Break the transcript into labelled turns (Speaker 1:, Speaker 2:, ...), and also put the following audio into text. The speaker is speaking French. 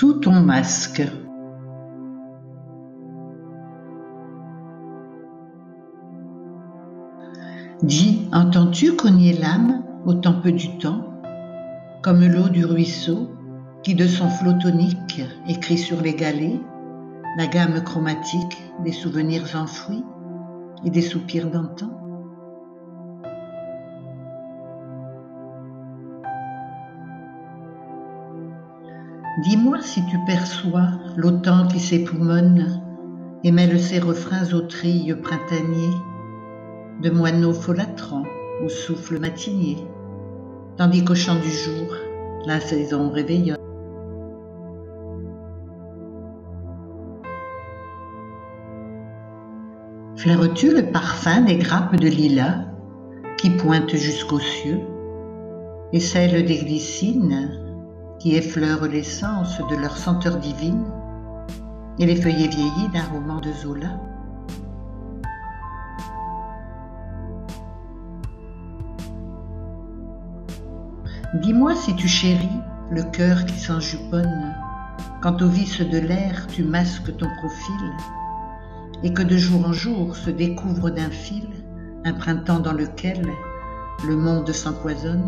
Speaker 1: Sous ton masque. Dis, entends-tu cogner l'âme autant peu du temps, comme l'eau du ruisseau qui de son flot tonique écrit sur les galets la gamme chromatique des souvenirs enfouis et des soupirs d'antan? Dis-moi si tu perçois l'autan qui s'époumonne et mêle ses refrains aux trilles printaniers de moineaux folâtrants au souffle matinier, tandis qu'au chant du jour, la saison réveillonne. Flaires-tu le parfum des grappes de lilas qui pointent jusqu'aux cieux et celles des glycines qui effleurent l'essence de leur senteur divine, et les feuillets vieillis d'un roman de Zola. Dis-moi si tu chéris le cœur qui s'enjuponne, quand au vice de l'air tu masques ton profil, et que de jour en jour se découvre d'un fil un printemps dans lequel le monde s'empoisonne.